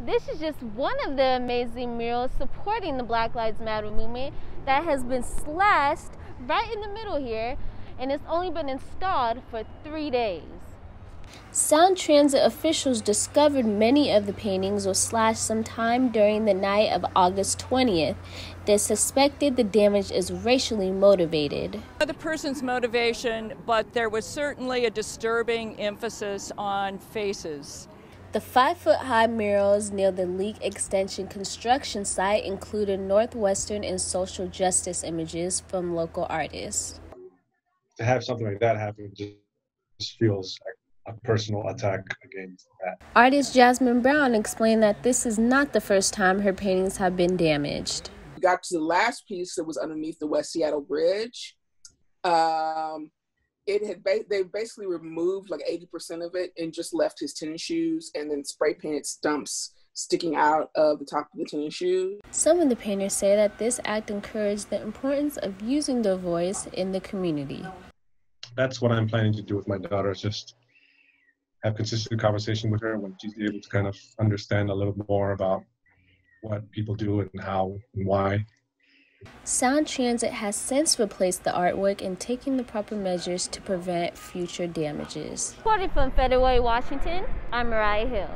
This is just one of the amazing murals supporting the Black Lives Matter movement that has been slashed right in the middle here, and it's only been installed for three days. Sound Transit officials discovered many of the paintings were slashed sometime during the night of August 20th. They suspected the damage is racially motivated. The person's motivation, but there was certainly a disturbing emphasis on faces. The five foot high murals near the Link Extension construction site included Northwestern and social justice images from local artists. To have something like that happen just feels like a personal attack against that. Artist Jasmine Brown explained that this is not the first time her paintings have been damaged. We got to the last piece that was underneath the West Seattle Bridge. Um, it had ba- they basically removed like 80% of it and just left his tennis shoes and then spray painted stumps sticking out of the top of the tennis shoes. Some of the painters say that this act encouraged the importance of using their voice in the community. That's what I'm planning to do with my daughter, just have consistent conversation with her when she's able to kind of understand a little more about what people do and how and why. Sound Transit has since replaced the artwork and taken the proper measures to prevent future damages. Reporting from Federal Way, Washington, I'm Mariah Hill.